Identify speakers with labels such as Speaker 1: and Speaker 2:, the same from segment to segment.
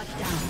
Speaker 1: Shut down.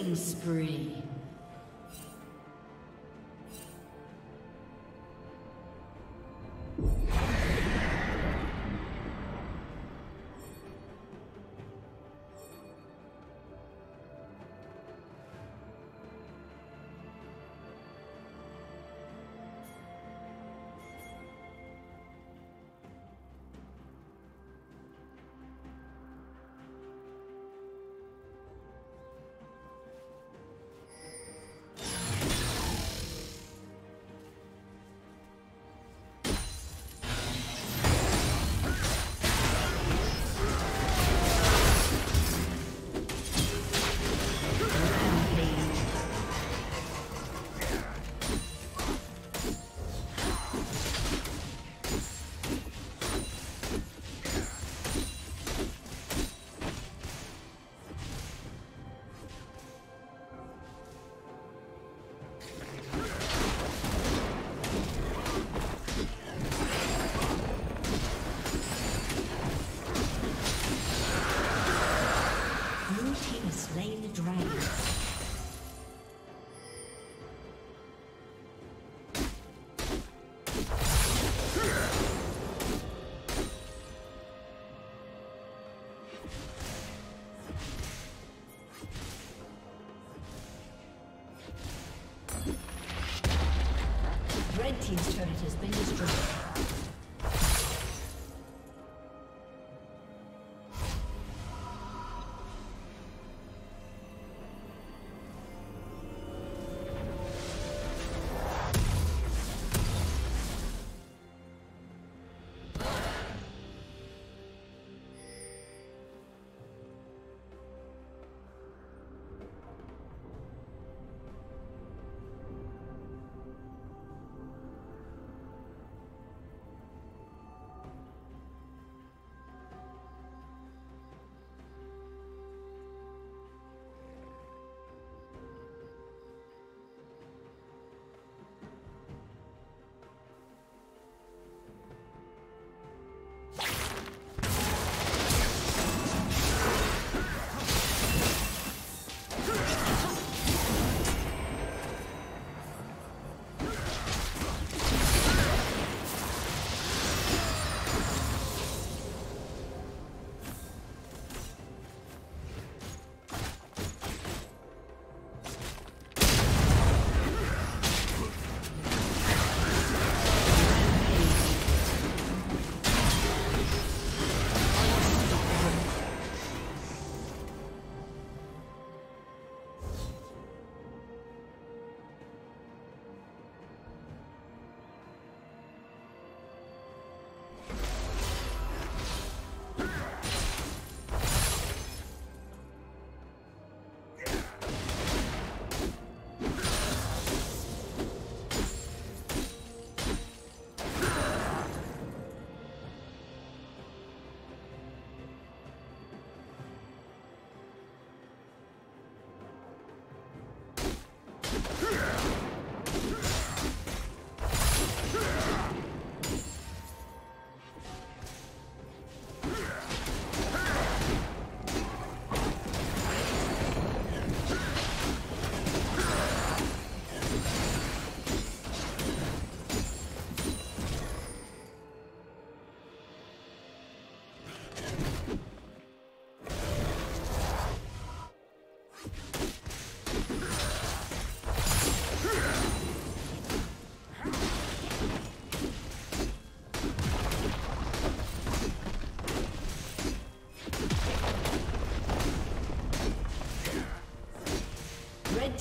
Speaker 1: Killing spree.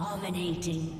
Speaker 1: Dominating.